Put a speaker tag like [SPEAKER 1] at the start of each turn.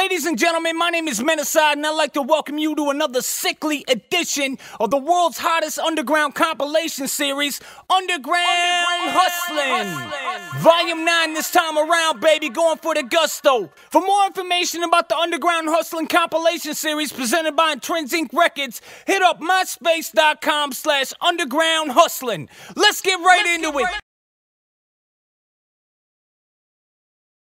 [SPEAKER 1] Ladies and gentlemen, my name is Menacide, and I'd like to welcome you to another sickly edition of the world's hottest underground compilation series, Underground, Hustlin'. Volume 9 this time around, baby, going for the gusto. For more information about the Underground Hustlin' compilation series presented by Intrinsic Records, hit up myspace.com slash underground hustling. Let's get right into it.